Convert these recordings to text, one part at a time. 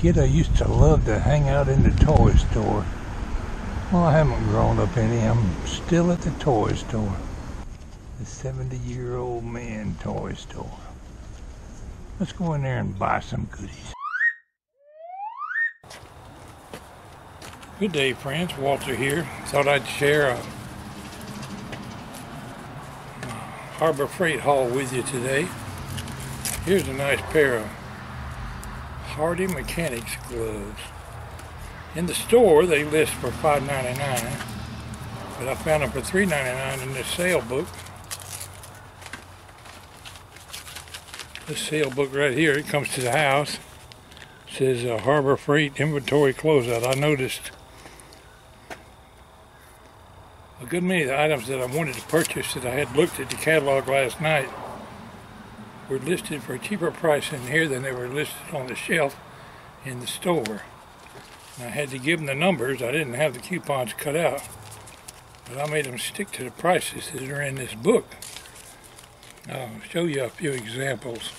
kid, I used to love to hang out in the toy store. Well, I haven't grown up any. I'm still at the toy store. The 70 year old man toy store. Let's go in there and buy some goodies. Good day, friends. Walter here. Thought I'd share a Harbor Freight haul with you today. Here's a nice pair of Hardy Mechanics gloves. In the store, they list for $5.99, but I found them for $3.99 in this sale book. This sale book right here, it comes to the house. It says uh, Harbor Freight Inventory Closeout. I noticed a good many of the items that I wanted to purchase that I had looked at the catalog last night were listed for a cheaper price in here than they were listed on the shelf in the store. And I had to give them the numbers. I didn't have the coupons cut out. But I made them stick to the prices that are in this book. I'll show you a few examples.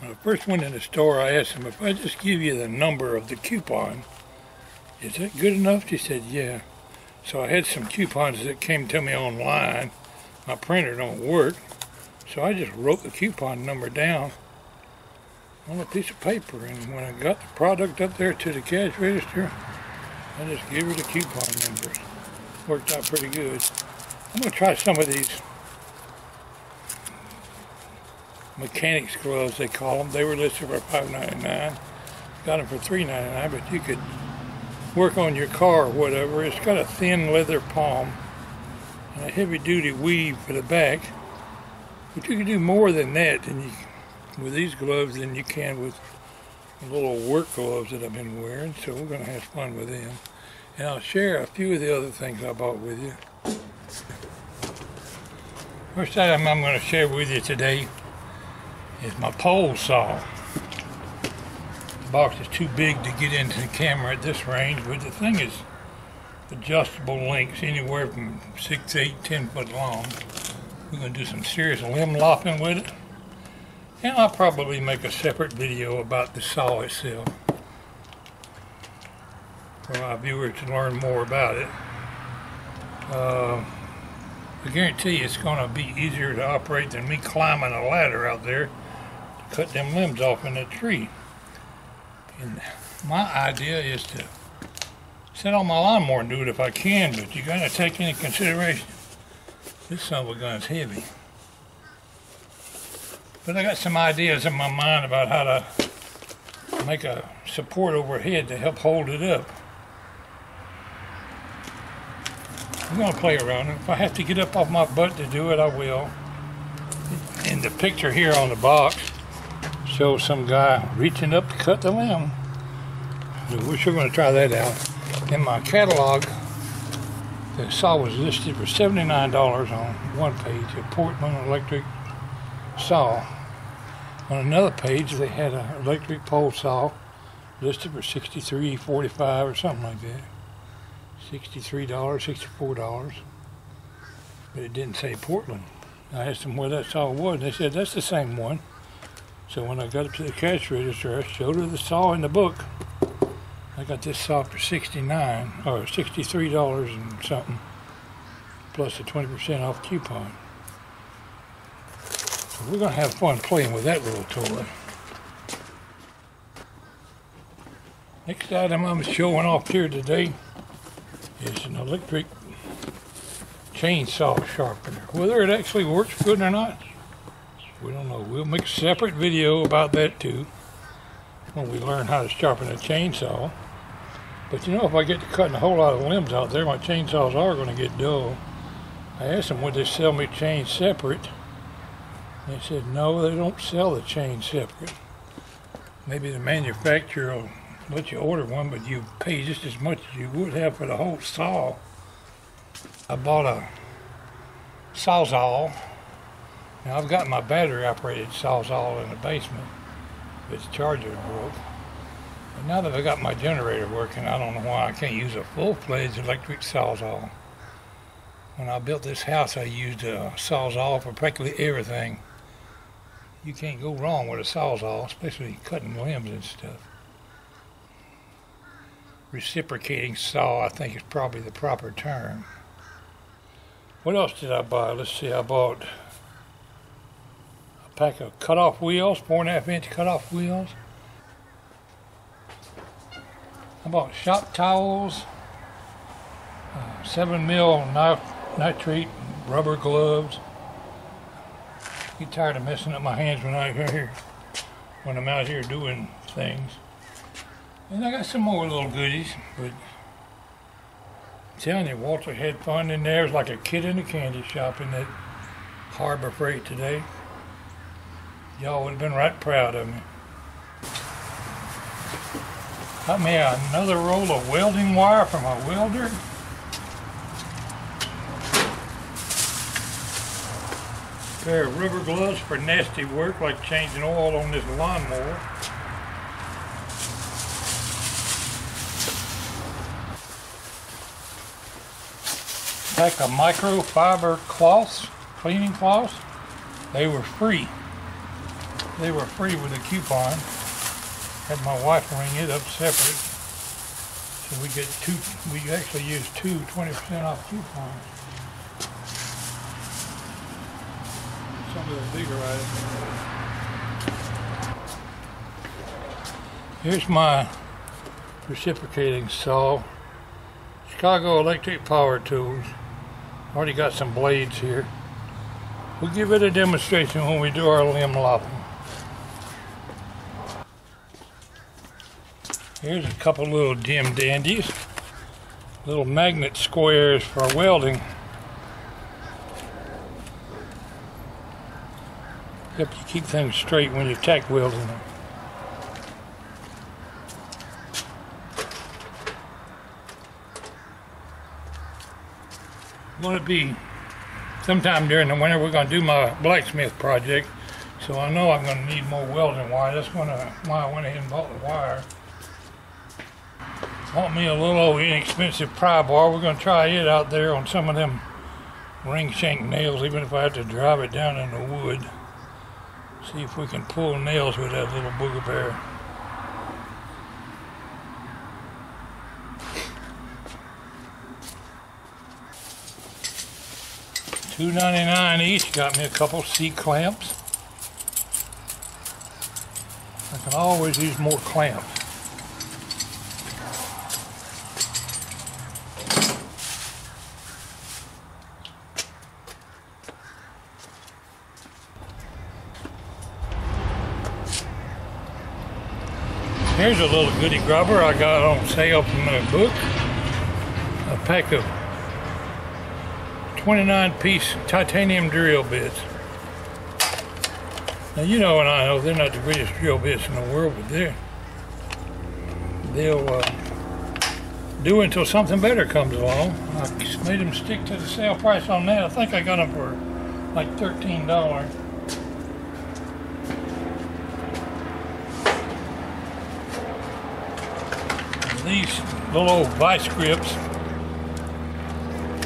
When first went in the store, I asked them if I just give you the number of the coupon, is that good enough? She said, yeah. So I had some coupons that came to me online. My printer don't work. So I just wrote the coupon number down on a piece of paper. And when I got the product up there to the cash register, I just gave her the coupon numbers. Worked out pretty good. I'm to try some of these mechanics gloves, they call them. They were listed for $5.99. Got them for $3.99, but you could work on your car or whatever. It's got a thin leather palm and a heavy duty weave for the back. But you can do more than that you, with these gloves than you can with little work gloves that I've been wearing. So we're going to have fun with them. And I'll share a few of the other things I bought with you. First item I'm going to share with you today is my pole saw box is too big to get into the camera at this range, but the thing is adjustable lengths anywhere from 6, 8, 10 foot long. We're going to do some serious limb lopping with it. And I'll probably make a separate video about the saw itself for my viewers to learn more about it. Uh, I guarantee you it's going to be easier to operate than me climbing a ladder out there to cut them limbs off in that tree. And my idea is to sit on my lawnmower and do it if I can, but you gotta take into consideration this son of a gun's heavy. But I got some ideas in my mind about how to make a support overhead to help hold it up. I'm gonna play around. If I have to get up off my butt to do it, I will. In the picture here on the box, shows some guy reaching up to cut the limb. wish we're going to try that out. In my catalog, the saw was listed for $79 on one page, a Portland electric saw. On another page, they had an electric pole saw listed for $63.45 or something like that. $63, $64. But it didn't say Portland. I asked them where that saw was, and they said that's the same one. So when I got up to the cash register, I showed her the saw in the book. I got this saw for 69 or $63 and something, plus a 20% off coupon. So we're going to have fun playing with that little toy. Next item I'm showing off here today is an electric chainsaw sharpener. Whether it actually works good or not, we don't know. We'll make a separate video about that too when we learn how to sharpen a chainsaw. But you know, if I get to cutting a whole lot of limbs out there, my chainsaws are going to get dull. I asked them, would they sell me chains separate? They said, no, they don't sell the chain separate. Maybe the manufacturer will let you order one, but you pay just as much as you would have for the whole saw. I bought a sawzall now I've got my battery operated sawzall in the basement. Its charger broke. But now that I got my generator working, I don't know why I can't use a full-fledged electric sawzall. When I built this house, I used a sawzall for practically everything. You can't go wrong with a sawzall, especially cutting limbs and stuff. Reciprocating saw, I think, is probably the proper term. What else did I buy? Let's see, I bought pack of cut-off wheels, four and a half inch cut-off wheels. I bought shop towels, uh, seven mil knife, nitrate rubber gloves. Get tired of messing up my hands when I'm here, when I'm out here doing things. And I got some more little goodies, but I'm telling you, Walter had fun in there. It was like a kid in a candy shop in that Harbor Freight today. Y'all would have been right proud of me. Got me another roll of welding wire from a welder. Pair of rubber gloves for nasty work like changing oil on this lawnmower. Pack of microfiber cloths, cleaning cloths. They were free. They were free with a coupon had my wife ring it up separate. So we get two, we actually use two 20% off coupons. Some of the bigger items. Here's my reciprocating saw. Chicago Electric Power Tools. Already got some blades here. We'll give it a demonstration when we do our limb lopping. Here's a couple little dim dandies. Little magnet squares for welding. Help you keep things straight when you're tack welding them. Going to be sometime during the winter. We're going to do my blacksmith project, so I know I'm going to need more welding wire. That's why I went ahead and bought the wire. Want me a little old inexpensive pry bar. We're going to try it out there on some of them ring shank nails, even if I have to drive it down in the wood. See if we can pull nails with that little booger bear. Two ninety nine each. Got me a couple C clamps. I can always use more clamps. Here's a little goody grubber I got on sale from my book. A pack of 29 piece titanium drill bits. Now you know and I know they're not the greatest drill bits in the world, but they're, they'll uh, do until something better comes along. I made them stick to the sale price on that. I think I got them for like $13. These little vice grips.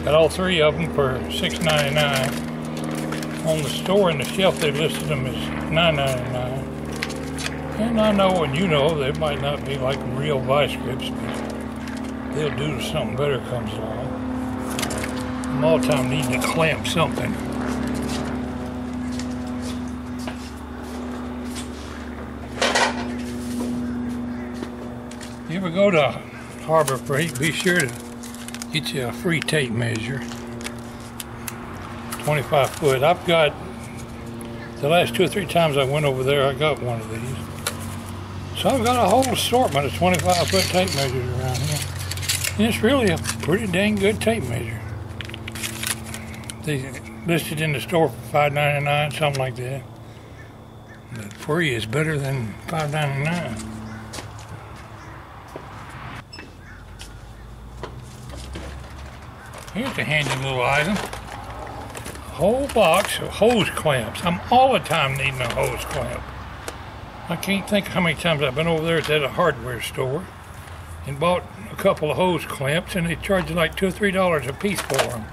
Got all three of them for $6.99. On the store and the shelf they listed them as $9.99. And I know and you know they might not be like real vice grips, but they'll do something better comes along. I'm all time needing to clamp something. Ever go to Harbor Freight, be sure to get you a free tape measure. 25 foot. I've got, the last two or three times I went over there, I got one of these. So I've got a whole assortment of 25 foot tape measures around here. And it's really a pretty dang good tape measure. They listed in the store for $5.99, something like that. But free is better than $5.99. Here's a handy little item. A whole box of hose clamps. I'm all the time needing a hose clamp. I can't think how many times I've been over there at a hardware store and bought a couple of hose clamps and they charge you like two or three dollars a piece for them.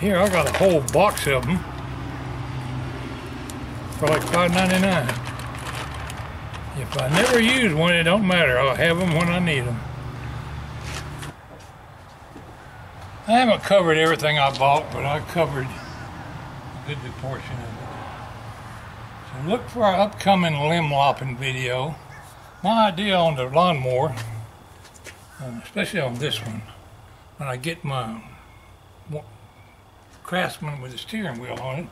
Here, I got a whole box of them for like $5.99. If I never use one, it don't matter. I'll have them when I need them. I haven't covered everything I bought, but I covered a good portion of it. So look for our upcoming limb lopping video. My idea on the lawnmower, uh, especially on this one, when I get my Craftsman with the steering wheel on it,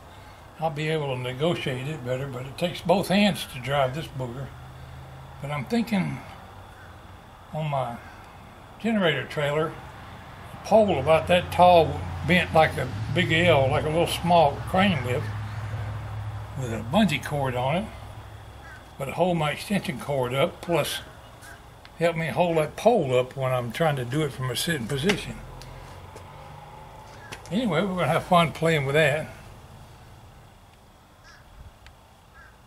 I'll be able to negotiate it better, but it takes both hands to drive this booger. But I'm thinking on my generator trailer, pole about that tall bent like a big L, like a little small crane whip, with a bungee cord on it, but hold my extension cord up, plus help me hold that pole up when I'm trying to do it from a sitting position. Anyway, we're going to have fun playing with that.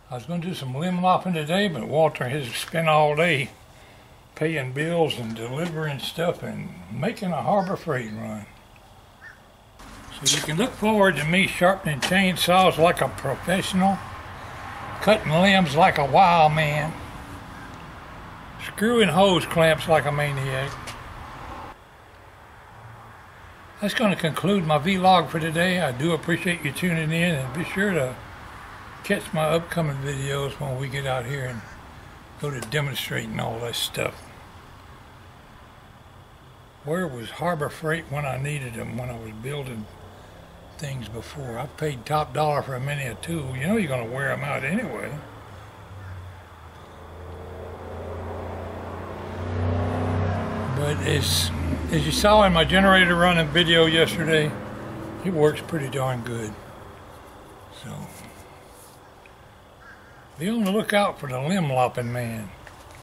I was going to do some limb lopping today, but Walter has spent all day paying bills and delivering stuff and making a Harbor Freight run. So you can look forward to me sharpening chainsaws like a professional, cutting limbs like a wild man, screwing hose clamps like a maniac. That's going to conclude my vlog for today. I do appreciate you tuning in and be sure to catch my upcoming videos when we get out here and go to demonstrating all this stuff. Where was Harbor Freight when I needed them, when I was building things before? I paid top dollar for a mini a tool. You know you're going to wear them out anyway. But it's, as you saw in my generator running video yesterday, it works pretty darn good. So, be on the lookout for the limb lopping man.